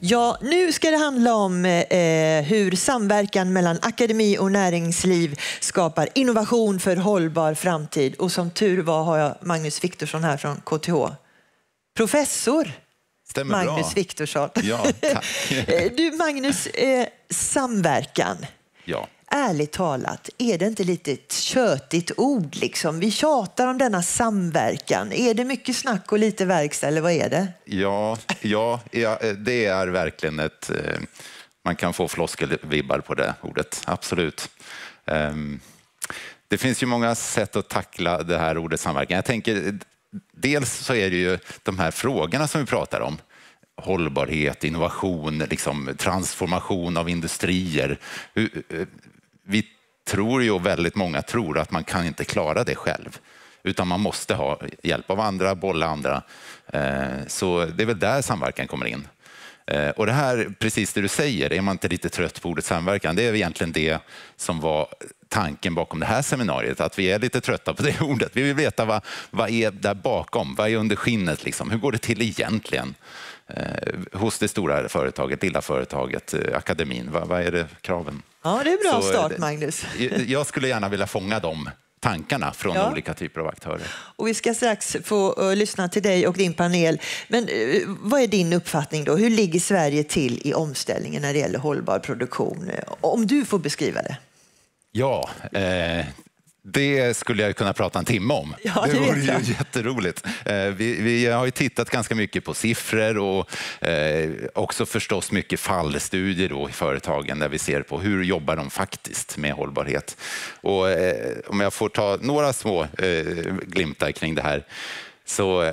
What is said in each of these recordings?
Ja, nu ska det handla om eh, hur samverkan mellan akademi och näringsliv skapar innovation för hållbar framtid. Och som tur var har jag Magnus Viktorsson här från KTH. Professor Stämmer Magnus bra. Viktorsson. Ja, tack. Eh, du Magnus, eh, samverkan. Ja. Ärligt talat, är det inte lite ett tjötigt ord? Liksom? Vi tjatar om denna samverkan. Är det mycket snack och lite verkstad eller vad är det? Ja, ja, ja, det är verkligen ett... Eh, man kan få floskelvibbar på det ordet, absolut. Ehm, det finns ju många sätt att tackla det här ordet samverkan. Jag tänker, dels så är det ju de här frågorna som vi pratar om. Hållbarhet, innovation, liksom transformation av industrier. Eh, Tror ju, och väldigt många tror, att man kan inte klara det själv. Utan man måste ha hjälp av andra, bolla andra. Eh, så det är väl där samverkan kommer in. Eh, och det här, precis det du säger, är man inte lite trött på ordet samverkan? Det är egentligen det som var tanken bakom det här seminariet, att vi är lite trötta på det ordet. Vi vill veta vad, vad är där bakom, vad är under skinnet, liksom? hur går det till egentligen? Eh, hos det stora företaget, lilla företaget, eh, akademin, vad, vad är det kraven? Ja, det är bra Så, start eh, Magnus. Jag skulle gärna vilja fånga de tankarna från Ja. olika typer av aktörer. Och vi ska strax få eh, lyssna till dig och din panel. Men eh, vad är din uppfattning då? Hur ligger Sverige till i omställningen när det gäller hållbar produktion? Om du får beskriva det. Ja, eh, det skulle jag kunna prata en timme om. Ja, det det vore ju jätteroligt. Eh, vi, vi har ju tittat ganska mycket på siffror och eh, också förstås mycket fallstudier då i företagen där vi ser på hur jobbar de faktiskt med hållbarhet. Och, eh, om jag får ta några små glimtar kring det här så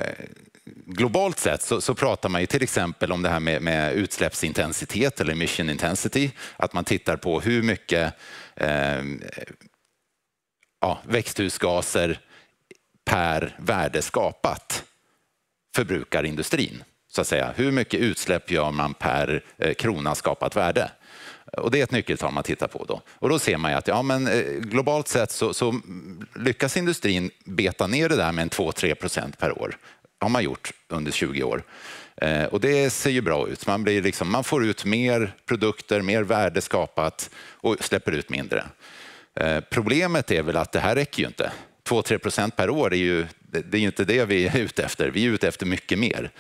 globalt sett så, så pratar man ju till exempel om det här med, med utsläppsintensitet eller emission intensity. Att man tittar på hur mycket eh, ja, växthusgaser per värde skapat förbrukar industrin. Så att säga. Hur mycket utsläpp gör man per eh, krona skapat värde? Och det är ett nyckeltal man tittar på. Då. Och då ser man ju att ja, men, eh, globalt sett så, så lyckas industrin beta ner det där med en 2-3 procent per år. har man gjort under 20 år. Eh, och det ser ju bra ut. Man, blir liksom, man får ut mer produkter, mer värde skapat och släpper ut mindre. Eh, problemet är väl att det här räcker ju inte. 2-3 procent per år är ju, det är ju inte det vi är ute efter. Vi är ute efter mycket mer.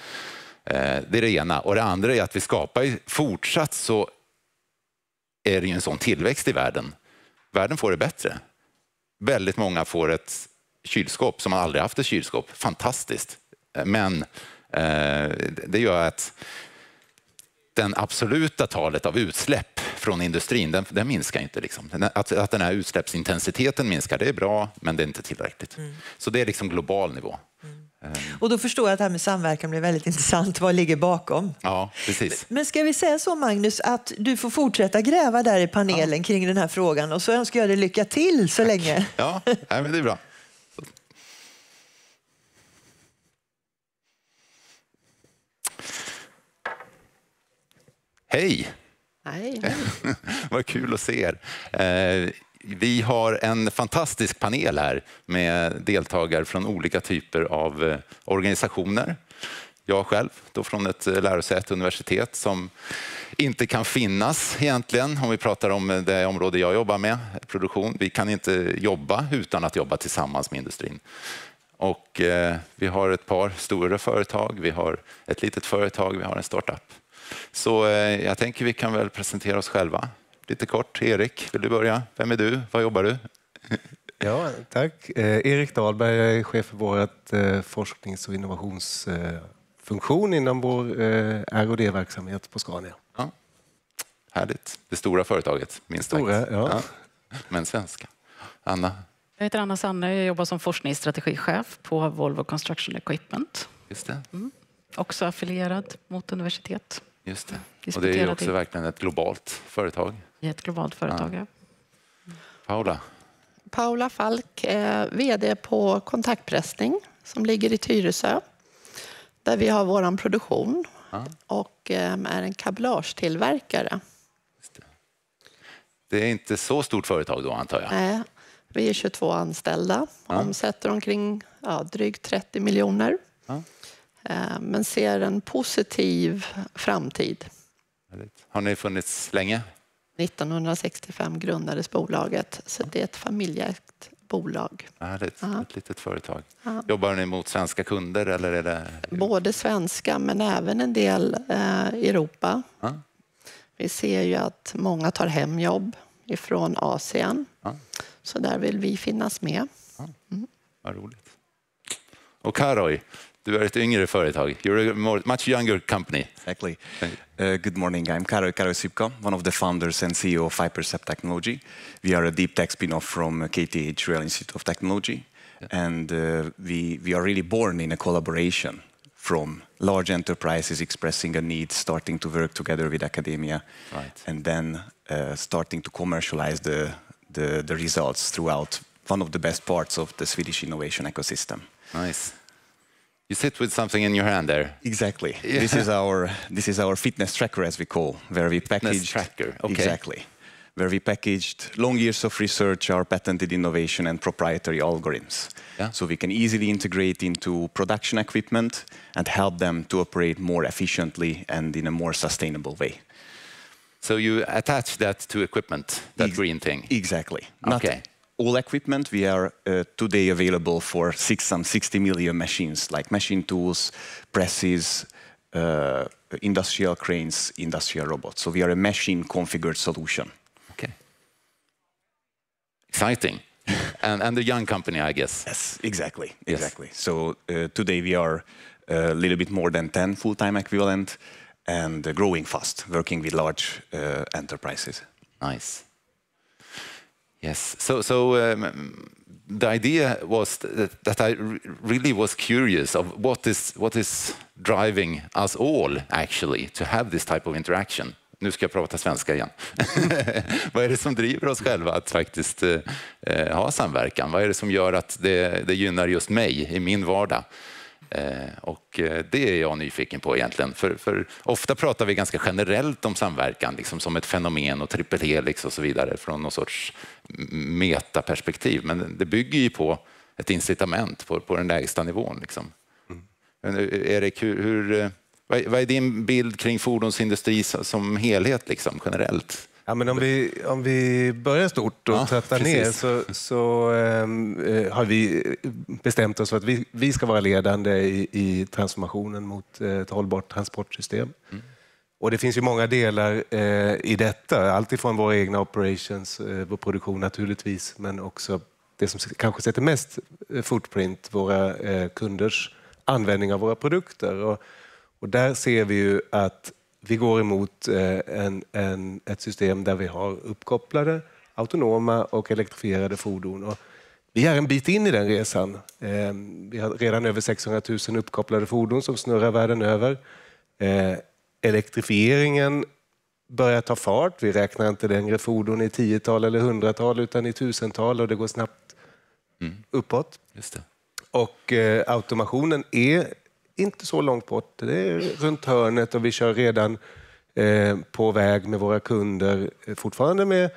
Eh, det är det ena. Och det andra är att vi skapar ju fortsatt så är det ju en sån tillväxt i världen. Världen får det bättre. Väldigt många får ett kylskåp som man aldrig haft ett kylskåp. Fantastiskt. Eh, men det gör att den absoluta talet av utsläpp från industrin, den, den minskar inte. Liksom. Att, att den här utsläppsintensiteten minskar, det är bra, men det är inte tillräckligt. Så det är liksom global nivå. Och då förstår jag att det här med samverkan blir väldigt intressant. Vad ligger bakom? Ja, precis. Men ska vi säga så Magnus att du får fortsätta gräva där i panelen kring den här frågan och så önskar jag dig lycka till så länge. Ja, nej, men det är bra. Hej! Nej, Vad kul att se er. Eh, Vi har en fantastisk panel här med deltagare från olika typer av eh, organisationer. Jag själv, då från ett eh, lärosäte, universitet, som inte kan finnas egentligen om vi pratar om det område jag jobbar med, produktion. Vi kan inte jobba utan att jobba tillsammans med industrin. Och vi har ett par stora företag, vi har ett litet företag, vi har en startup. Så eh, jag tänker vi kan väl presentera oss själva. Lite kort. Erik, vill du börja? Vem är du? Vad jobbar du? Ja, tack. Eh, Erik Dahlberg jag är chef för vårt eh, forsknings och innovationsfunktion inom vår eh, R&D-verksamhet på Scania. Ja. Härligt. Det stora företaget, minst sagt. Stora, ja. Men svenska. Anna? Jag heter Anna Sanne jag jobbar som forskningsstrategichef på Volvo Construction Equipment. Just det. Också affilierad mot universitet Just det. Och det är också det. verkligen ett globalt företag. i ett globalt företag. ja. Paula? Paula Falk är VD på Kontaktpressning som ligger i Tyresö. Där vi har vår produktion och eh, är en kablagetillverkare. Det är inte så stort företag då antar jag? Nej, vi är 22 anställda, omsätter omkring ja, drygt 30 miljoner. Ja. Eh, Men ser en positiv framtid Har ni funnits länge? 1965 grundades bolaget, så det är ett familjeägt bolag. Härligt, Ja. ett litet företag. Ja. Jobbar ni mot svenska kunder eller är det... Både svenska men även en del eh, Europa. Ja. Vi ser ju att många tar hem jobb ifrån Asien. Så där vill vi finnas med. Vad roligt. Och Karoy, du är ett yngre företag. You're a more, much younger company. Exactly. Uh, good morning. I'm Karo Karo Sipka, one of the founders and CEO of Hypercept Technology. We are a deep tech spin-off from uh, KTH Real Institute of Technology, and uh, we we are really born in a collaboration from large enterprises expressing a need, starting to work together with academia, Right. and then uh, starting to commercialize the, the the results throughout one of the best parts of the Swedish innovation ecosystem. Nice. You sit with something in your hand there. Exactly. Yeah. This is our this is our fitness tracker, as we call, where we package tracker, okay. exactly, where we packaged long years of research, our patented innovation, and proprietary algorithms, Yeah. so we can easily integrate into production equipment and help them to operate more efficiently and in a more sustainable way. So you attach that to equipment, that Ex- green thing. Exactly. Not Okay. All equipment. We are uh, today available for six, some 60 million machines, like machine tools, presses, uh, industrial cranes, industrial robots. So we are a machine configured solution. Okay. Exciting. and, and a young company, I guess. Yes, exactly, Yes. exactly. So uh, today we are a little bit more than 10 full-time equivalent and uh, growing fast, working with large uh, enterprises. Nice. Yes. So, so um, the idea was that, that I really was curious of what is what is driving us all actually to have this type of interaction. Nu ska jag prata svenska igen. Vad är det som driver oss själva att faktiskt uh, ha samverkan? Vad är det som gör att det, det gynnar just mig i min vardag? Eh, och eh, det är jag nyfiken på egentligen. För, för ofta pratar vi ganska generellt om samverkan liksom som ett fenomen och trippelhelix och så vidare från någon sorts metaperspektiv. Men det bygger ju på ett incitament på, på den lägsta nivån. Liksom. Men eh, Erik, hur, hur, vad, är- din bild kring fordonsindustri som helhet liksom, generellt? Ja, men om, vi, om vi börjar stort och Ja, trattar precis. ner så, så ehm, eh, har vi bestämt oss för att vi, vi ska vara ledande i, i transformationen mot eh, ett hållbart transportsystem. Mm. Och det finns ju många delar eh, i detta, alltifrån våra egna operations, eh, vår produktion naturligtvis, men också det som kanske sätter mest eh, footprint, våra eh, kunders användning av våra produkter. Och, och där ser vi ju att vi går emot eh, en, en, ett system där vi har uppkopplade, autonoma och elektrifierade fordon. Och vi är en bit in i den resan. Eh, Vi har redan över 600 000 uppkopplade fordon som snurrar världen över. Eh, Elektrifieringen börjar ta fart. Vi räknar inte längre fordon i tiotal eller hundratal utan i tusental och det går snabbt uppåt. Just det. Och eh, automationen är inte så långt bort. Det är runt hörnet och vi kör redan eh, på väg med våra kunder, eh, fortfarande med,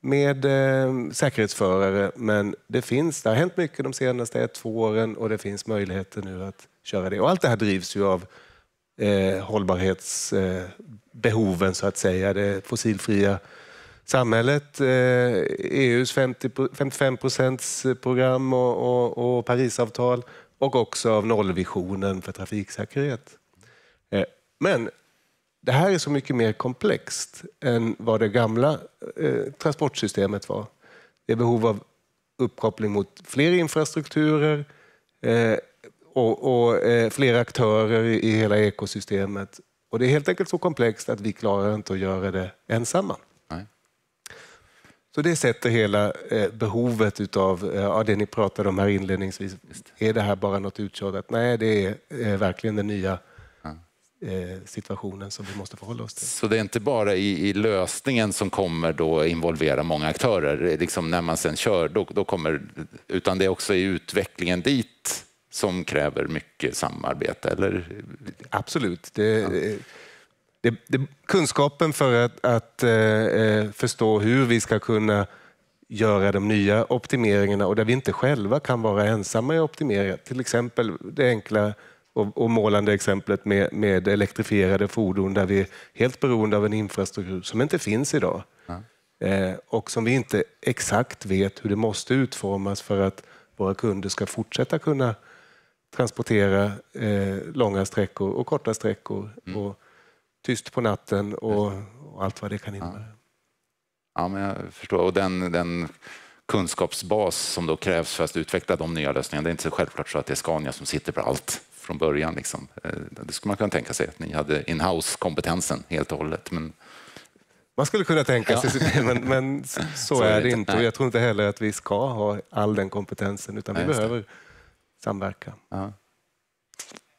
med eh, säkerhetsförare. Men det finns, det har hänt mycket de senaste ett, två åren och det finns möjligheter nu att köra det. Och allt det här drivs ju av eh, hållbarhetsbehoven eh, så att säga. Det fossilfria samhället, eh, EUs 50, 55 procents program och, och, och Parisavtal och också av nollvisionen för trafiksäkerhet. Eh, men det här är så mycket mer komplext än vad det gamla eh, transportsystemet var. Det är behov av uppkoppling mot fler infrastrukturer eh, och, fler aktörer i, i hela ekosystemet. Och det är helt enkelt så komplext att vi klarar inte att göra det ensamma. Så det sätter hela eh, behovet utav, eh, ja, det ni pratade om här inledningsvis. Är det här bara något uttjatat? Nej, det är eh, verkligen den nya situationen som vi måste förhålla oss till. Så det är inte bara i, i lösningen som kommer då involvera många aktörer, liksom när man sen kör, då, då kommer, utan det är också i utvecklingen dit som kräver mycket samarbete, eller? Absolut. Det, det, det, kunskapen för att, att eh, förstå hur vi ska kunna göra de nya optimeringarna och där vi inte själva kan vara ensamma i optimera. Till exempel det enkla och, och målande exemplet med, med elektrifierade fordon där vi är helt beroende av en infrastruktur som inte finns idag. Eh, och som vi inte exakt vet hur det måste utformas för att våra kunder ska fortsätta kunna transportera eh, långa sträckor och korta sträckor och tyst på natten och, och allt vad det kan innebära. Ja, men jag förstår. Och den, den kunskapsbas som då krävs för att utveckla de nya lösningarna, det är inte så självklart så att det är Scania som sitter på allt från början. Liksom. Eh, Det skulle man kunna tänka sig, att ni hade in-house-kompetensen helt och hållet. Men Man skulle kunna tänka sig det, men, men så, Så är det inte. Och jag tror inte heller att vi ska ha all den kompetensen, utan vi det. behöver samverka. Ja.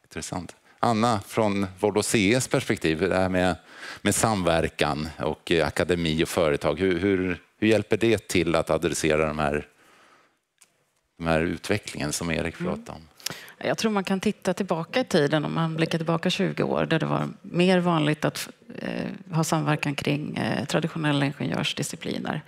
Intressant. Anna, från Volvo CEs perspektiv, det här med, med samverkan och eh, akademi och företag, hur, hur, hur hjälper det till att adressera de här, de här utvecklingen som Erik pratade om? Jag tror man kan titta tillbaka i tiden, om man blickar tillbaka 20 år, där det var mer vanligt att ha samverkan kring eh, traditionella ingenjörsdiscipliner.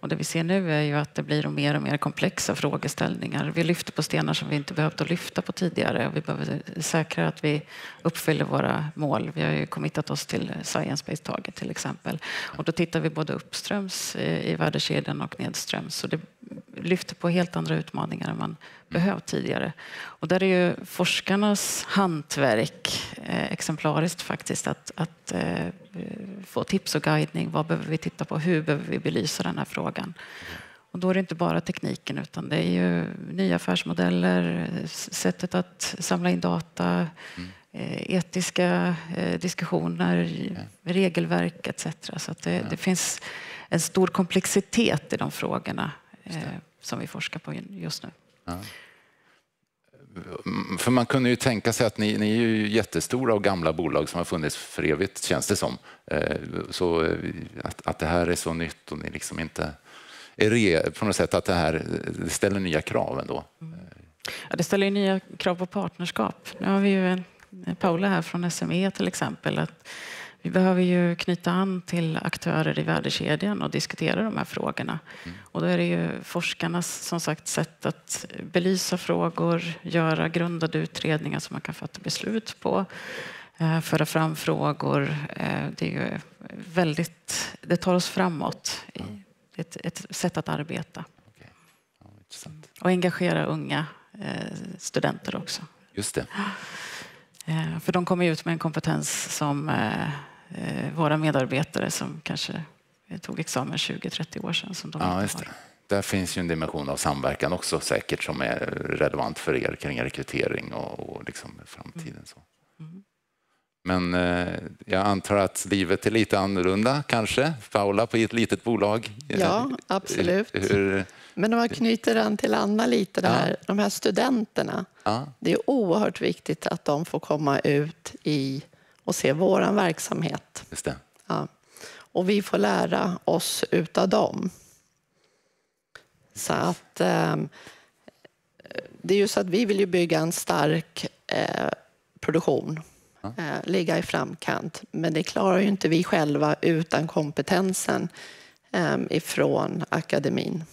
Och det vi ser nu är ju att det blir mer och mer komplexa frågeställningar. Vi lyfter på stenar som vi inte behövt att lyfta på tidigare vi behöver säkra att vi uppfyller våra mål. Vi har ju committat oss till Science-Based Target till exempel. Och då tittar vi både uppströms eh, i värdekedjan och nedströms. Så det lyfter på helt andra utmaningar än man behövt tidigare. Och där är ju forskarnas hantverk eh, exemplariskt faktiskt att, att eh, få tips och guidning. Vad behöver vi titta på? Hur behöver vi belysa den här frågan? Och då är det inte bara tekniken utan det är ju nya affärsmodeller, sättet att samla in data, eh, etiska diskussioner, regelverk etc. Så det, det finns en stor komplexitet i de frågorna som vi forskar på just nu. Ja. Mm, för man kunde ju tänka sig att ni, ni är ju jättestora och gamla bolag som har funnits för evigt, känns det som. Eh, så eh, att, att det här är så nytt och ni liksom inte är re, på något sätt att det här det ställer nya krav ändå. Mm. Ja, det ställer ju nya krav på partnerskap. Nu har vi ju en, Paula här från SME till exempel. Att vi behöver ju knyta an till aktörer i värdekedjan och diskutera de här frågorna. Och då är det ju forskarnas som sagt, sätt att belysa frågor, göra grundade utredningar som man kan fatta beslut på, eh, föra fram frågor. Eh, det är ju väldigt, det tar oss framåt. i Ett, ett sätt att arbeta Okej. Ja, och engagera unga eh, studenter också. Just det. Eh, för de kommer ut med en kompetens som eh, våra medarbetare som kanske eh, tog examen 20-30 år sedan. Som de Ja, inte just har. det. Där finns ju en dimension av samverkan också säkert som är relevant för er kring rekrytering och, och liksom framtiden. Så. Men eh, jag antar att livet är lite annorlunda kanske, Paula, på ett litet bolag? Ja, absolut. Hur, Men om jag knyter an till Anna lite, det här, de här studenterna. ja, Det är oerhört viktigt att de får komma ut i och se vår verksamhet. just det. Ja. Och vi får lära oss utav dem. Så att ehm, det är ju så att vi vill ju bygga en stark eh, produktion, eh, ligga i framkant. Men det klarar ju inte vi själva utan kompetensen eh, ifrån akademin.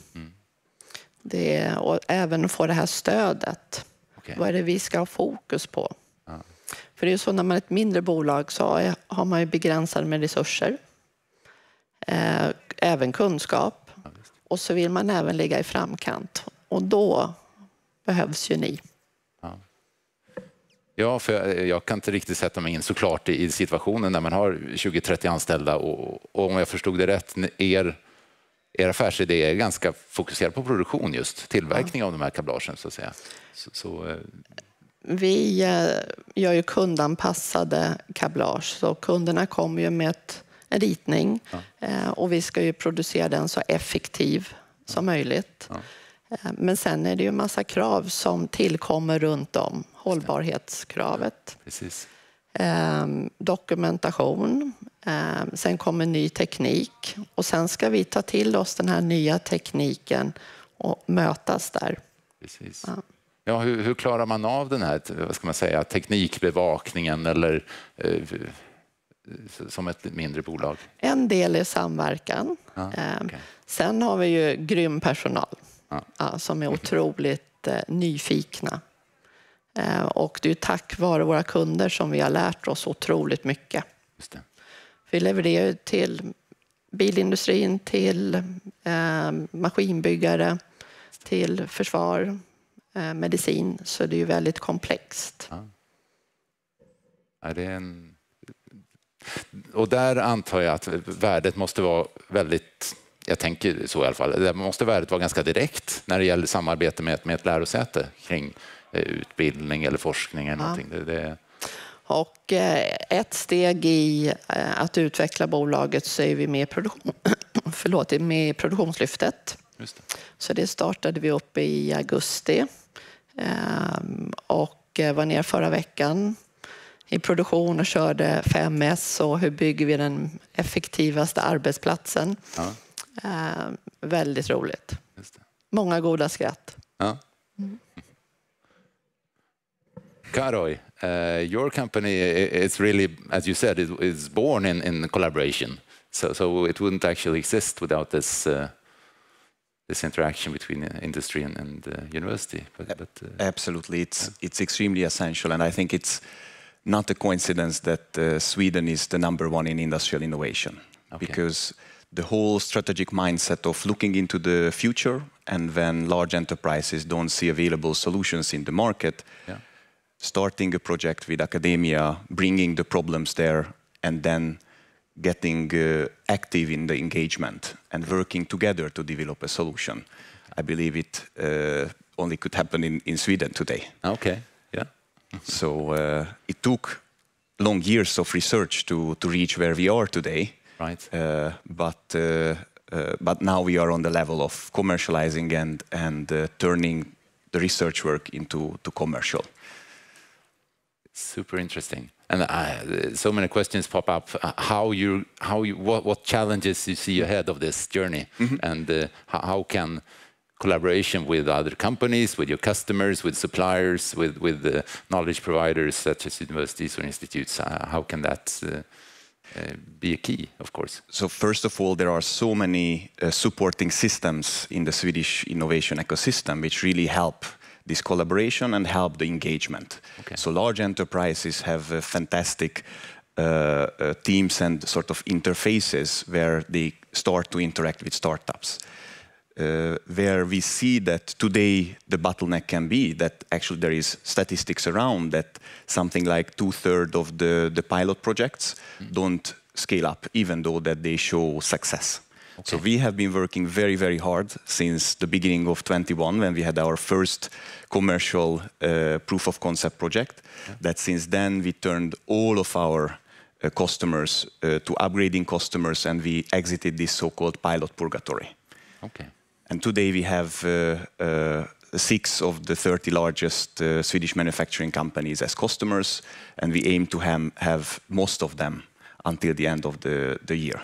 Det, och även få det här stödet. Okej. Vad är det vi ska ha fokus på? För det är ju så när man är ett mindre bolag så har man ju begränsade med resurser. Eh, även kunskap. Och så vill man även ligga i framkant. Och då behövs ju ni. Ja, för jag, jag kan inte riktigt sätta mig in såklart i, i situationen när man har 20-30 anställda och, och om jag förstod det rätt, er, er affärsidé är ganska fokuserad på produktion just, tillverkning av de här kablagen så att säga. Så, så, eh, Vi eh, gör ju kundanpassade kablage. Så kunderna kommer ju med ett, en ritning eh, och vi ska ju producera den så effektiv som möjligt. Eh, Men sen är det ju en massa krav som tillkommer runt om. Hållbarhetskravet, precis. eh, dokumentation, eh, sen kommer ny teknik och sen ska vi ta till oss den här nya tekniken och mötas där. precis. Ja, hur, hur klarar man av den här vad ska man säga, teknikbevakningen eller eh, som ett mindre bolag? En del är samverkan. Ja, Ehm, okej. Sen har vi ju grym personal ja, som är otroligt eh, nyfikna. Eh, och det är tack vare våra kunder som vi har lärt oss otroligt mycket. Vi levererar till bilindustrin, till eh, maskinbyggare, till försvar, medicin. Så det är ju väldigt komplext. Ja, det är en... Och där antar jag att värdet måste vara väldigt, jag tänker så i alla fall, där måste värdet vara ganska direkt när det gäller samarbete med, med ett lärosäte kring eh, utbildning eller forskning eller någonting. Det, det... Och eh, ett steg i eh, att utveckla bolaget så är vi med i, produktion, förlåt, med i produktionslyftet. Det. Så det startade vi upp i augusti och var ner förra veckan i produktion och körde 5S och hur bygger vi den effektivaste arbetsplatsen. Ja, Ehm, Väldigt roligt. just det. Många goda skratt. Ja. Karoy, uh, your company is really, as you said, is, is born in, in collaboration. So, so it wouldn't actually exist without this uh, this interaction between uh, industry and, and uh, university. But, but uh, Absolutely, it's it's extremely essential, and I think it's not a coincidence that uh, Sweden is the number one in industrial innovation Okay. because the whole strategic mindset of looking into the future and when large enterprises don't see available solutions in the market, yeah. starting a project with academia, bringing the problems there, and then getting uh, active in the engagement and working together to develop a solution. I believe it uh, only could happen in, in Sweden today. Okay. Yeah. So uh, it took long years of research to, to reach where we are today. Right. Uh, but uh, uh, but now we are on the level of commercializing and and uh, turning the research work into to commercial. Super interesting. And uh, so many questions pop up. Uh, How you, how you, what, what challenges you see ahead of this journey, and uh, how, can collaboration with other companies, with your customers, with suppliers, with with the knowledge providers such as universities or institutes, uh, how can that uh, uh, be a key? Of course. So first of all, there are so many uh, supporting systems in the Swedish innovation ecosystem which really help this collaboration and help the engagement. Okay. So large enterprises have uh, fantastic uh, uh, teams and sort of interfaces where they start to interact with startups. Uh, where we see that today the bottleneck can be that actually there is statistics around that something like two-thirds of the, the pilot projects don't scale up even though that they show success. So we have been working very, very hard since the beginning of 21 when we had our first commercial uh, proof of concept project. That since then we turned all of our uh, customers uh, to upgrading customers and we exited this so-called pilot purgatory. Okay. And today we have uh, uh, six of the 30 largest uh, Swedish manufacturing companies as customers, and we aim to have most of them until the end of the, the year.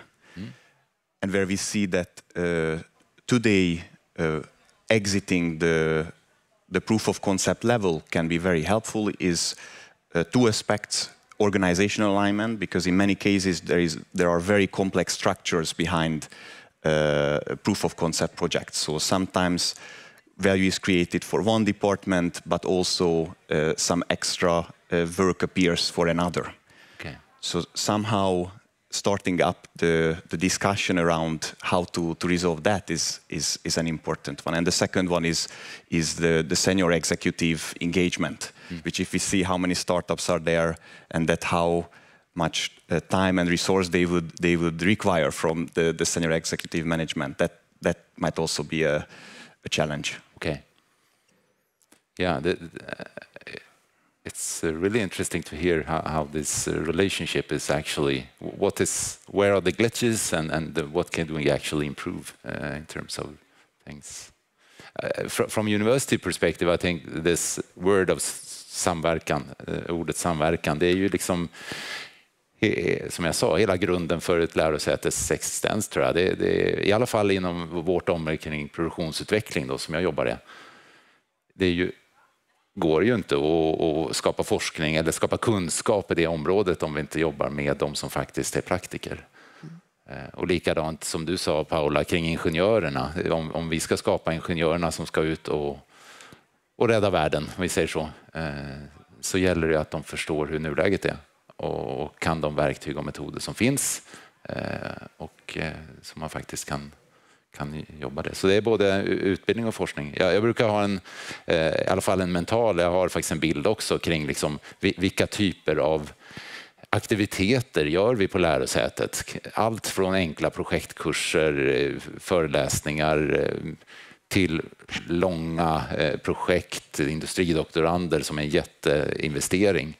And where we see that uh, today uh, exiting the, the proof of concept level can be very helpful is uh, two aspects organizational alignment because in many cases there is there are very complex structures behind uh, proof of concept projects so sometimes value is created for one department but also uh, some extra uh, work appears for another Okay. so somehow starting up the, the discussion around how to, to resolve that is, is, is an important one. And the second one is, is the, the senior executive engagement, which if we see how many startups are there and that how much uh, time and resource they would, they would require from the, the senior executive management, that, that might also be a, a challenge. Okay. Yeah, the, the, uh, it's uh, really interesting to hear how, how this uh, relationship is actually. What is where are the glitches and and uh, what can we actually improve uh, in terms of things. Uh, fr from university perspective, I think this word of samverkan, uh, ordet samverkan, det är ju liksom som jag sa, hela grunden för ett lärosätes existens tror jag. Det, det, I alla fall inom vårt område kring produktionsutveckling då, som jag jobbar i. Det är ju, går ju inte att, skapa forskning eller skapa kunskap i det området om vi inte jobbar med de som faktiskt är praktiker. Eh, och likadant som du sa Paula kring ingenjörerna. Om, om vi ska skapa ingenjörerna som ska ut och och rädda världen, om vi säger så, eh, så gäller det att de förstår hur nuläget är och kan de verktyg och metoder som finns eh, och som man faktiskt kan kan jobba det. Så det är både utbildning och forskning. Jag, jag brukar ha en, eh, i alla fall en mental, jag har faktiskt en bild också kring liksom, vilka typer av aktiviteter gör vi på lärosätet? Allt från enkla projektkurser, eh, föreläsningar eh, till långa eh, projekt, industridoktorander som är en jätteinvestering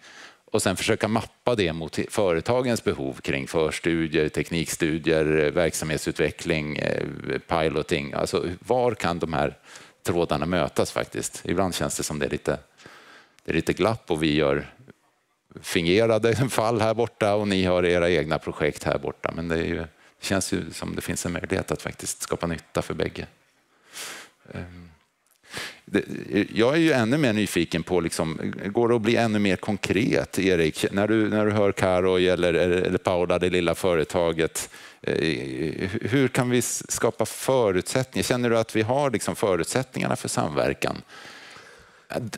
och sen försöka mappa det mot företagens behov kring förstudier, teknikstudier, verksamhetsutveckling, eh, piloting. Alltså var kan de här trådarna mötas faktiskt? Ibland känns det som det är lite, det är lite glapp och vi gör fingerade fall här borta och ni har era egna projekt här borta. Men det, ju, det känns ju som det finns en möjlighet att faktiskt skapa nytta för bägge. Ehm. Jag är ju ännu mer nyfiken på, liksom, går det att bli ännu mer konkret, Erik? När du, när du hör Karo eller, eller Paula, det lilla företaget, eh, hur kan vi skapa förutsättningar? Känner du att vi har liksom förutsättningarna för samverkan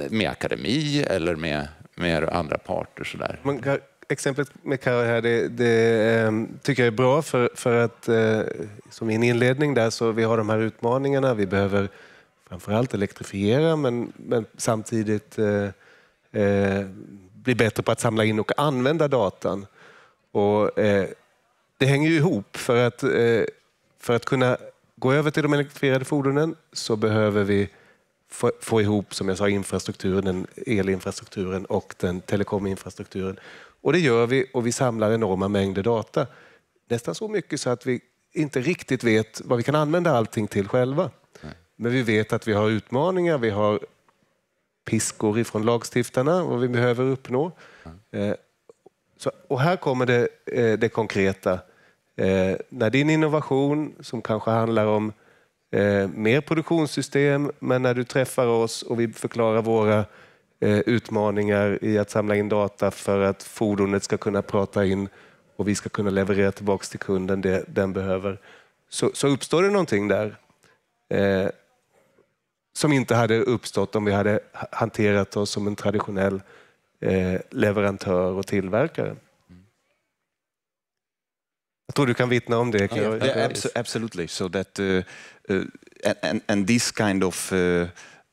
med akademi eller med, med andra parter? Sådär? Men, exemplet med Karo här, det, det ehm, tycker jag är bra för, för att, eh, som i en inledning där, så vi har de här utmaningarna. Vi behöver framförallt elektrifiera men, men samtidigt eh, eh, bli bättre på att samla in och använda datan. Och, eh, det hänger ju ihop. För att, eh, för att kunna gå över till de elektrifierade fordonen så behöver vi få, få ihop, som jag sa, infrastrukturen, den elinfrastrukturen och den telekominfrastrukturen. Och det gör vi och vi samlar enorma mängder data. Nästan så mycket så att vi inte riktigt vet vad vi kan använda allting till själva. Men vi vet att vi har utmaningar, vi har piskor ifrån lagstiftarna, vad vi behöver uppnå. Mm. Så, och här kommer det, eh, det konkreta. Eh, när din innovation, som kanske handlar om eh, mer produktionssystem, men när du träffar oss och vi förklarar våra eh, utmaningar i att samla in data för att fordonet ska kunna prata in och vi ska kunna leverera tillbaka till kunden det den behöver, så, så uppstår det någonting där som inte hade uppstått om vi hade hanterat oss som en traditionell eh, leverantör och tillverkare. Jag tror du kan vittna om det. Yeah, yeah, absolutely. So that uh, uh, and, and this kind of uh,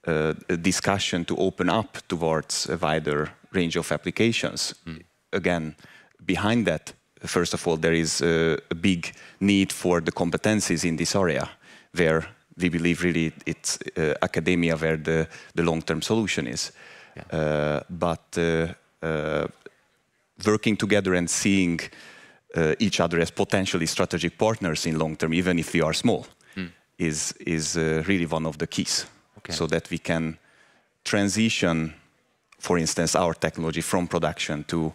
uh, discussion to open up towards a wider range of applications. Mm. Again, behind that, first of all, there is a, a big need for the competencies in this area, where we believe really it's uh, academia where the, the long-term solution is. Yeah. Uh, but uh, working together and seeing each other as potentially strategic partners in long term, even if we are small, mm. is, is really one of the keys. Okay. So that we can transition, for instance, our technology from production to,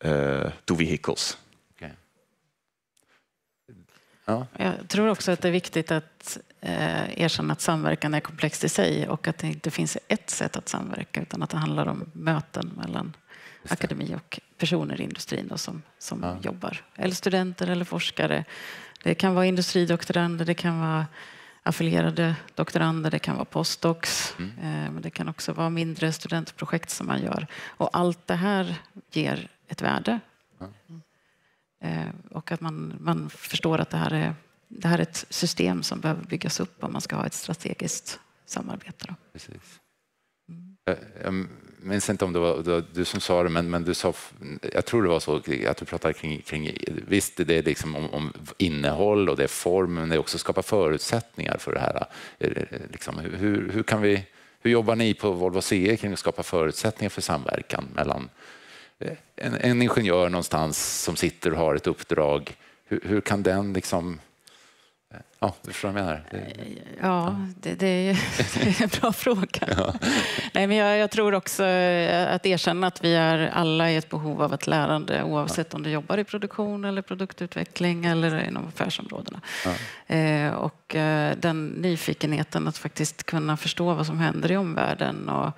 to vehicles. Ja. Jag tror också att det är viktigt att eh, erkänna att samverkan är komplext i sig och att det inte finns ett sätt att samverka utan att det handlar om möten mellan akademi och personer i industrin då, som, som ja. jobbar. Eller studenter eller forskare. Det kan vara industridoktorander, det kan vara affilierade doktorander, det kan vara postdocs, mm. eh, men det kan också vara mindre studentprojekt som man gör. Och allt det här ger ett värde. Ja. Eh, och att man, man förstår att det här, är, det här är ett system som behöver byggas upp om man ska ha ett strategiskt samarbete. Då. Precis. Mm. Jag minns inte om det var, det var, du som sa det, men, men du sa, jag tror det var så att du pratade kring, kring visst det är liksom om, om, innehåll och det är form, men det är också skapa förutsättningar för det här. Liksom, hur, hur, kan vi, hur jobbar ni på Volvo CE kring att skapa förutsättningar för samverkan mellan en, en ingenjör någonstans som sitter och har ett uppdrag, hur, hur kan den liksom Ja, du förstår vad jag menar. Det, ja, det, det, är, det, är en bra fråga. Ja. Nej, men jag, jag, tror också att erkänna att vi är alla i ett behov av ett lärande oavsett ja. om du jobbar i produktion eller produktutveckling eller inom affärsområdena. Ja. Eh, och eh, den nyfikenheten att faktiskt kunna förstå vad som händer i omvärlden och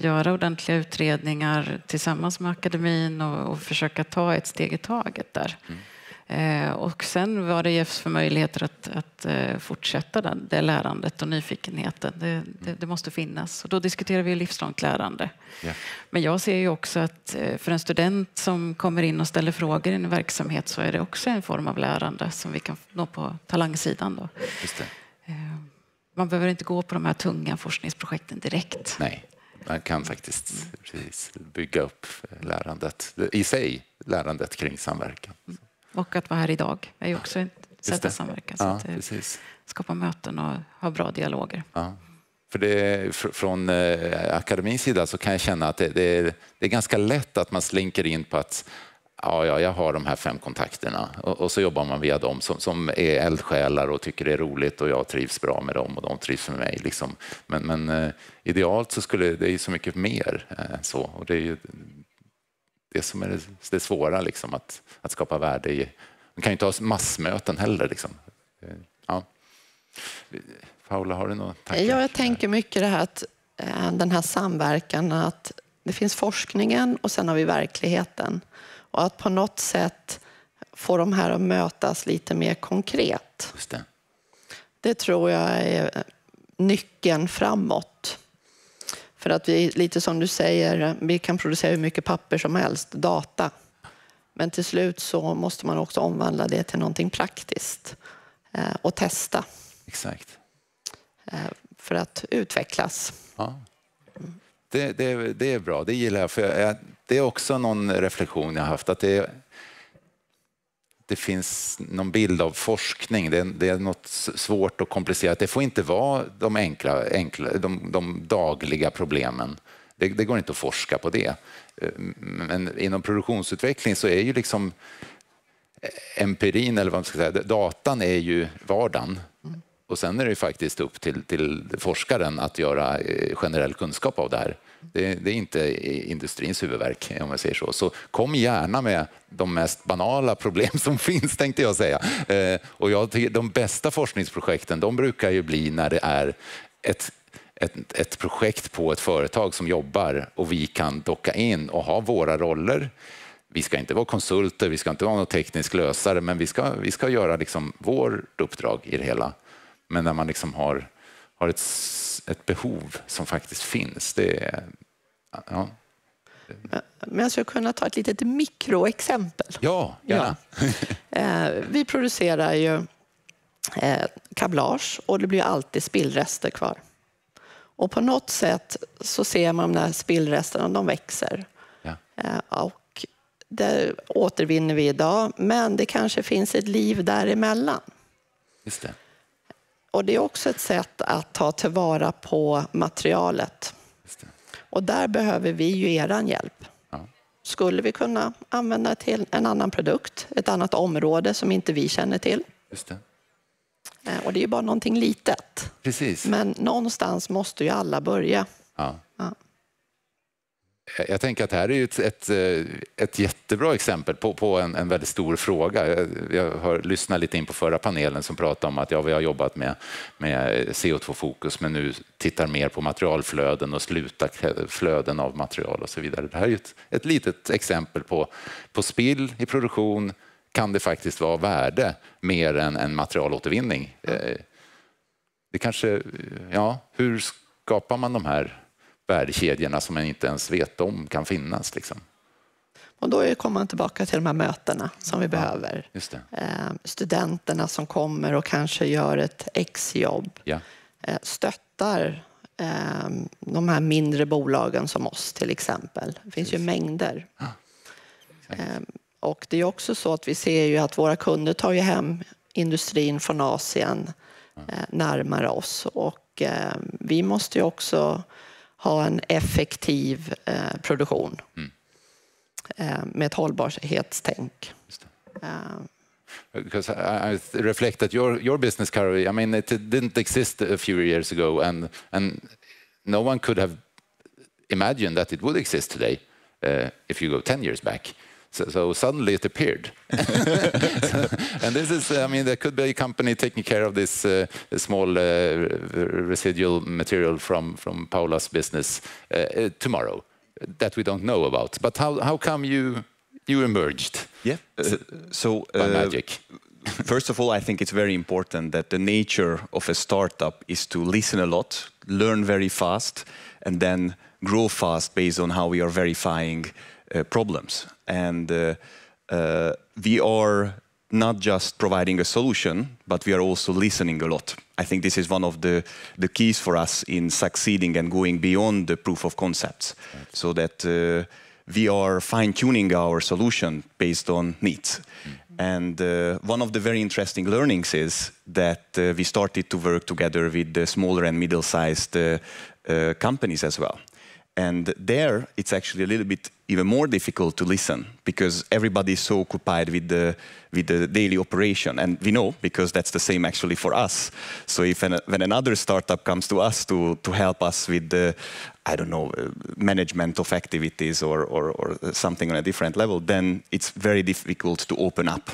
göra ordentliga utredningar tillsammans med akademin och, och försöka ta ett steg i taget där. Mm. Eh, och sen vad det ges för möjligheter att, att eh, fortsätta det, det lärandet och nyfikenheten. Det, det, det, måste finnas. Och då diskuterar vi livslångt lärande. Ja. Men jag ser ju också att eh, för en student som kommer in och ställer frågor i en verksamhet så är det också en form av lärande som vi kan nå på talangsidan. Då. Man behöver inte gå på de här tunga forskningsprojekten direkt. Nej, man kan faktiskt precis, bygga upp lärandet i sig, lärandet kring samverkan. Och att vara här idag är ju också ett sätt att samverka. Så att, precis. Skapa möten och ha bra dialoger. Ja. För det, från eh, akademins sida så kan jag känna att det, det, är, det är ganska lätt att man slinker in på att ja, ja, jag har de här fem kontakterna och, och så jobbar man via dem som, som är eldsjälar och tycker det är roligt och jag trivs bra med dem och de trivs med mig. Liksom. Men, men eh, idealt så skulle det är så mycket mer eh, så och det är ju det som är det, det svåra, liksom, att, att skapa värde i. Man kan ju inte ha massmöten heller. Liksom. Eh, ja. Paula, har du några tankar? Ja, jag tänker mycket det här att eh, den här samverkan, att det finns forskningen och sen har vi verkligheten. Och att på något sätt få de här att mötas lite mer konkret. Det. det tror jag är nyckeln framåt. För att vi, lite som du säger, vi kan producera hur mycket papper som helst, data. Men till slut så måste man också omvandla det till någonting praktiskt eh, och testa. Exakt. Eh, för att utvecklas. Ja. Det, det, det är bra, det gillar jag. För jag, det är också någon reflektion jag haft. att det, det finns någon bild av forskning. Det är, det är något svårt och komplicerat. Det får inte vara de enkla, enkla de, de dagliga problemen. Det, det, går inte att forska på det. Men inom produktionsutveckling så är ju liksom empirin, eller vad man ska säga, datan är ju vardagen. Och sen är det ju faktiskt upp till, till forskaren att göra eh, generell kunskap av det här. Det, det, är inte industrins huvudverk om jag säger så. Så kom gärna med de mest banala problem som finns tänkte jag säga. Eh, och jag tycker de bästa forskningsprojekten de brukar ju bli när det är ett ett, ett projekt på ett företag som jobbar och vi kan docka in och ha våra roller. Vi ska inte vara konsulter, vi ska inte vara någon teknisk lösare, men vi ska, vi ska göra liksom vårt uppdrag i det hela. Men när man liksom har, har ett, ett behov som faktiskt finns. Det ja. Men jag skulle kunna ta ett litet mikroexempel. Ja, gärna. Ja. Eh, vi producerar ju eh, kablage och det blir alltid spillrester kvar. Och på något sätt så ser man de där spillresterna, de växer. Ja. Eh, och det återvinner vi idag, men det kanske finns ett liv däremellan. Just det. Och det är också ett sätt att ta tillvara på materialet. Och där behöver vi ju er hjälp. Ja. Skulle vi kunna använda till en annan produkt, ett annat område som inte vi känner till? Just det. Eh, och det är ju bara någonting litet. Precis. Men någonstans måste ju alla börja. Ja. ja. Jag tänker att det här är ett, ett, eh, ett jättebra exempel på, på en, en, väldigt stor fråga. Jag, jag har lyssnat lite in på förra panelen som pratade om att ja, vi har jobbat med, med CO2-fokus men nu tittar mer på materialflöden och sluta flöden av material och så vidare. Det här är ett, ett litet exempel på, på spill i produktion kan det faktiskt vara värde mer än en materialåtervinning. Eh, det kanske, ja, hur skapar man de här värdekedjorna som man inte ens vet om kan finnas. Liksom. Och då kommer man tillbaka till de här mötena som vi ja, behöver. Eh, studenterna som kommer och kanske gör ett exjobb. Ja. Eh, stöttar eh, de här mindre bolagen som oss till exempel. Det finns Precis. ju mängder. Ja. Och det är också så att vi ser ju att våra kunder tar ju hem industrin från Asien närmare oss och vi måste ju också ha en effektiv eh, produktion mm. eh, med ett hållbarhetstänk. Because I, I reflect that your your business, Karo, I mean, it didn't exist a few years ago, and and no one could have imagined that it would exist today uh, if you go 10 years back. So, so, suddenly it appeared. and this is, I mean, there could be a company taking care of this uh, small uh, residual material from, from Paula's business uh, uh, tomorrow that we don't know about. But how, how come you you emerged Yeah. Uh, so by uh, magic. First of all, I think it's very important that the nature of a startup is to listen a lot, learn very fast, and then grow fast based on how we are verifying problems. And uh, uh, we are not just providing a solution, but we are also listening a lot. I think this is one of the, the keys for us in succeeding and going beyond the proof of concepts, so that uh, we are fine tuning our solution based on needs. And uh, one of the very interesting learnings is that uh, we started to work together with the smaller and middle sized uh, uh, companies as well. And there, it's actually a little bit even more difficult to listen because everybody is so occupied with the with the daily operation, and we know because that's the same actually for us. So if an, when another startup comes to us to to help us with the I don't know uh, management of activities or, or or something on a different level, then it's very difficult to open up.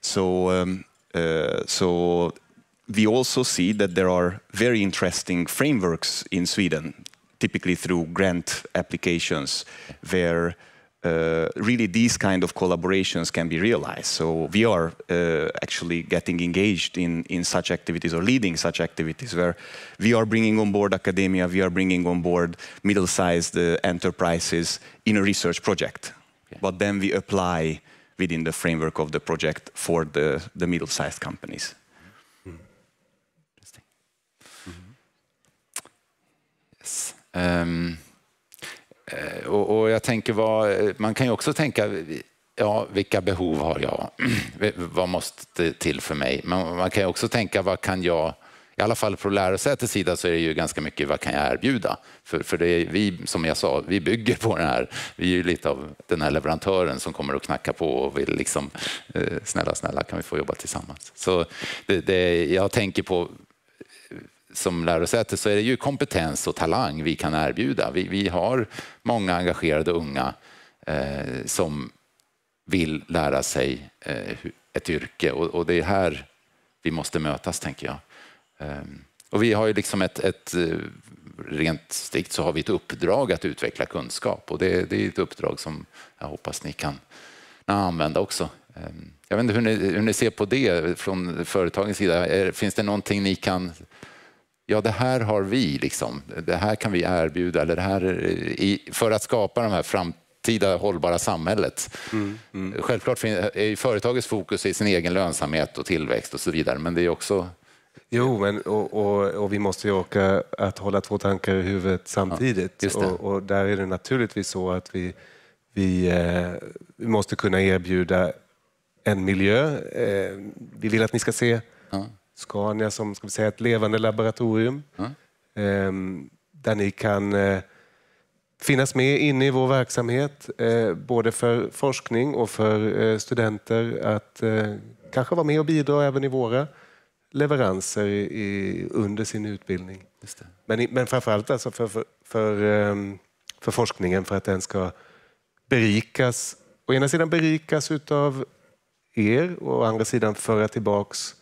So um, uh, so we also see that there are very interesting frameworks in Sweden, typically through grant applications, where uh, really these kind of collaborations can be realized. So we are uh, actually getting engaged in, in such activities or leading such activities where we are bringing on board academia, we are bringing on board middle-sized uh, enterprises in a research project. But then we apply within the framework of the project for the, the middle-sized companies. Ehm, eh, och, och jag tänker vad, man kan ju också tänka, ja, vilka behov har jag? vad måste till för mig? Men man kan ju också tänka, vad kan jag i alla fall från lärosätets sida så är det ju ganska mycket vad kan jag erbjuda? För, för det är vi, som jag sa, vi bygger på den här, vi är ju lite av den här leverantören som kommer och knacka på och vill liksom, eh, snälla, snälla kan vi få jobba tillsammans? Så det, det, jag tänker på som lärosäte så är det ju kompetens och talang vi kan erbjuda. Vi, vi har många engagerade unga eh, som vill lära sig eh, ett yrke och, och, det är här vi måste mötas, tänker jag. Eh, och vi har ju liksom ett, ett, eh, rent strikt så har vi ett uppdrag att utveckla kunskap och det, det är ett uppdrag som jag hoppas ni kan använda också. Ehm, jag vet inte hur ni, hur ni ser på det från företagens sida. Är, finns det någonting ni kan ja det här har vi, liksom. det här kan vi erbjuda, eller det här, i, för att skapa de här framtida hållbara samhället. Mm, mm. Självklart är företagets fokus i sin egen lönsamhet och tillväxt och så vidare, men det är också Jo, men, och, och, och, vi måste ju åka att hålla två tankar i huvudet samtidigt. Ja, och, och, där är det naturligtvis så att vi, vi, eh, vi måste kunna erbjuda en miljö. Eh, vi vill att ni ska se ja. Scania som ska vi säga, ett levande laboratorium mm. där ni kan eh, finnas med inne i vår verksamhet, eh, både för forskning och för eh, studenter att kanske vara med och bidra även i våra leveranser i, under sin utbildning. Men, men framförallt alltså för, för, för, ehm, för forskningen för att den ska berikas, å ena sidan berikas utav er och å andra sidan föra tillbaks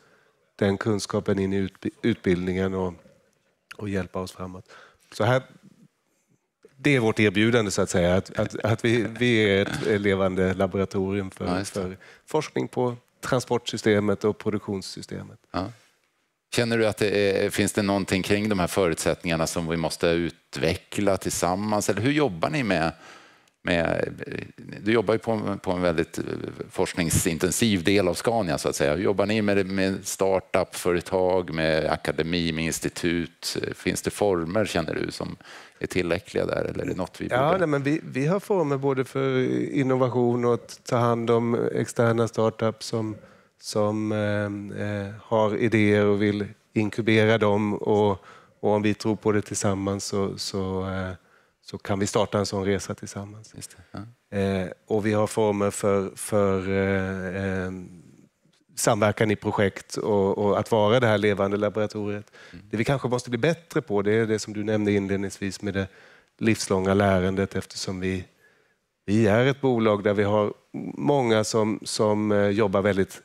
den kunskapen in i utbildningen och, och hjälpa oss framåt. Så här, det är vårt erbjudande så att säga, att, att, att vi, vi är ett levande laboratorium för, ja, för forskning på transportsystemet och produktionssystemet. Ja. Känner du att det är, finns det någonting kring de här förutsättningarna som vi måste utveckla tillsammans? Eller hur jobbar ni med med, du jobbar ju på, på, en väldigt forskningsintensiv del av Scania så att säga. Jobbar ni med, med startup-företag, med akademi, med institut? Finns det former känner du som är tillräckliga där eller är det något vi. Ja, nej, men vi, vi har former både för innovation och att ta hand om externa startups som, som eh, eh har idéer och vill inkubera dem och, och om vi tror på det tillsammans så, så eh, så kan vi starta en sån resa tillsammans. Ja. eh, och vi har former för, för eh, eh, samverkan i projekt och, och, att vara det här levande laboratoriet. Mm. Det vi kanske måste bli bättre på det är det som du nämnde inledningsvis med det livslånga lärandet eftersom vi, vi är ett bolag där vi har många som, som eh, jobbar väldigt,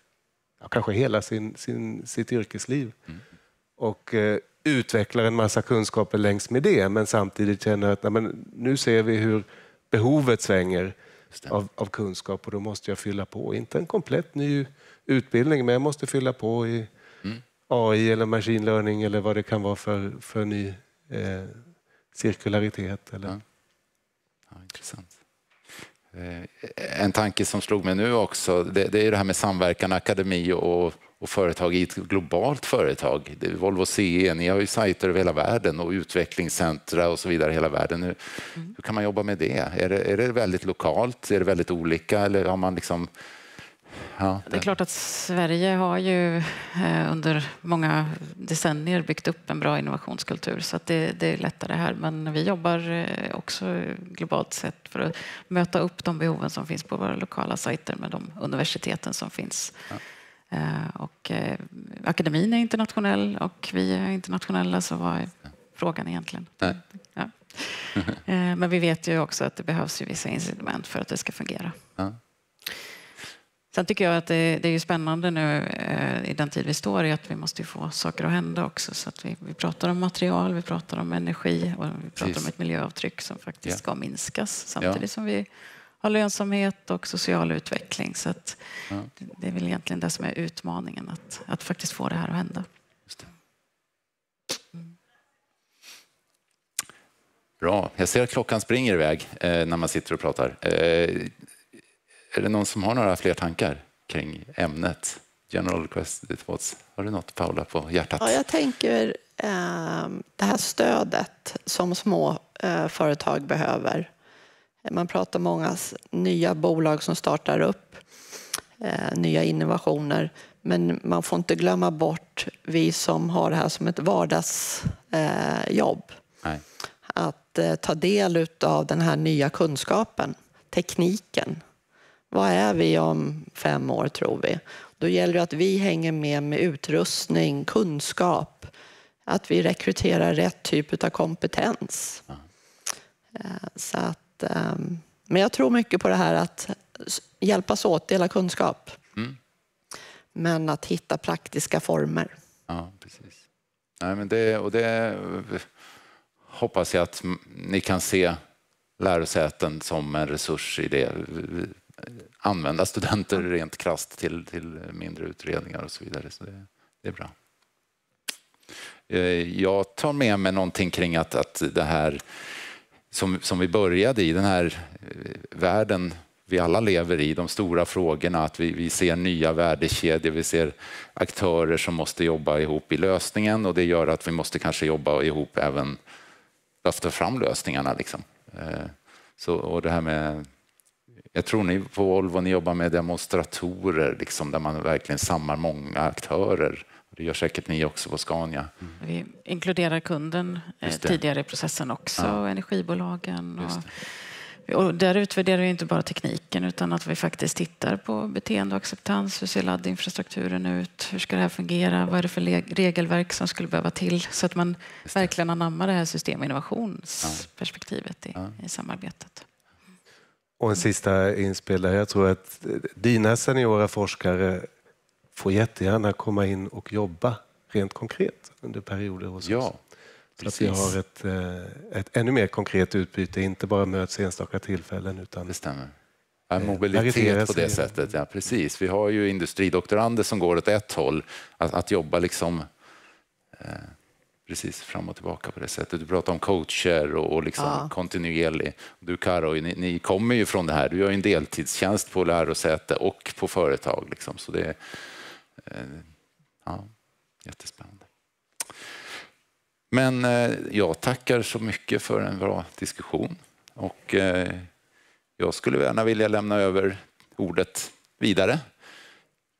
ja, kanske hela sin, sin, sitt yrkesliv. Mm. Och eh, utvecklar en massa kunskaper längs med det men samtidigt känner att nej, nu ser vi hur behovet svänger. av, av, kunskap och då måste jag fylla på. Inte en komplett ny utbildning, men jag måste fylla på i mm. AI eller machine learning eller vad det kan vara för, för ny eh, cirkularitet. Eller... Ja. Ja, intressant. Eh, en tanke som slog mig nu också, det, det är det här med samverkan, akademi och, och företag i ett globalt företag. Volvo CE, ni har ju sajter över hela världen och utvecklingscentra och så vidare i hela världen. Hur, mm. hur kan man jobba med det? Är, det? är det väldigt lokalt? Är det väldigt olika? Eller har man liksom Ja, det... det är klart att Sverige har ju eh, under många decennier byggt upp en bra innovationskultur så att det, det, är lättare här. Men vi jobbar eh, också globalt sett för att möta upp de behoven som finns på våra lokala sajter med de universiteten som finns. Ja. Eh, och akademin är internationell och vi är internationella så vad är frågan egentligen? Nej. Ja. Men vi vet ju också att det behövs ju vissa incitament för att det ska fungera. Ja. Sen tycker jag att det, det är spännande nu eh, i den tid vi står i att vi måste få saker att hända också. Så att vi, vi pratar om material, vi pratar om energi och vi pratar Precis. om ett miljöavtryck som faktiskt ja. ska minskas samtidigt ja. som vi har lönsamhet och social utveckling. Så att ja. det är väl egentligen det som är utmaningen, att, att faktiskt få det här att hända. Mm. Bra. Jag ser att klockan springer iväg eh, när man sitter och pratar. Eh, är det någon som har några fler tankar kring ämnet? General thoughts. Har du något Paula på hjärtat? Ja, jag tänker eh, det här stödet som små eh, företag behöver. Man pratar om många nya bolag som startar upp, eh, nya innovationer. Men man får inte glömma bort vi som har det här som ett vardagsjobb. Eh, att eh, ta del av den här nya kunskapen, tekniken vad är vi om fem år, tror vi? Då gäller det att vi hänger med med utrustning, kunskap, att vi rekryterar rätt typ av kompetens. Så att, ehm, men jag tror mycket på det här att hjälpas åt, dela kunskap. Mm. Men att hitta praktiska former. Ja, precis. Nej, men det, och det hoppas jag att ni kan se lärosäten som en resurs i det använda studenter rent krast till, till mindre utredningar och så vidare. Så det, det är bra. Eh, jag tar med mig någonting kring att, att det här som, som vi började i, den här eh, världen vi alla lever i, de stora frågorna, att vi, vi ser nya värdekedjor, vi ser aktörer som måste jobba ihop i lösningen och det gör att vi måste kanske jobba ihop även, ta fram lösningarna. Liksom. Eh, så, och det här med jag tror ni på Volvo ni jobbar med demonstratorer liksom, där man verkligen samlar många aktörer. Det gör säkert ni också på Scania. Mm. Vi inkluderar kunden eh, tidigare i processen också, ja. energibolagen. Och, och där utvärderar vi inte bara tekniken utan att vi faktiskt tittar på beteende och acceptans. Hur ser laddinfrastrukturen ut? Hur ska det här fungera? Vad är det för regelverk som skulle behöva till? Så att man verkligen anammar det här systeminnovationsperspektivet i, ja. i samarbetet. Och en sista inspel Jag tror att dina seniora forskare får jättegärna komma in och jobba rent konkret under perioder hos ja, oss. Så att vi har ett, eh, ett ännu mer konkret utbyte, inte bara möts enstaka tillfällen. Utan det stämmer. Ja, eh, mobilitet på det sättet, ja precis. Vi har ju industridoktorander som går åt ett håll, att, att jobba liksom eh, precis fram och tillbaka på det sättet. Du pratar om coacher och, och liksom ja. kontinuerlig. Du Karo, ni, ni, kommer ju från det här. Du gör en deltidstjänst på lärosäte och på företag. Liksom. Så det ja, jättespännande. Men eh, jag tackar så mycket för en bra diskussion och eh, jag skulle gärna vilja lämna över ordet vidare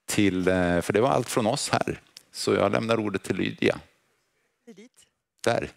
till, eh, för det var allt från oss här. Så jag lämnar ordet till Lydia. Där.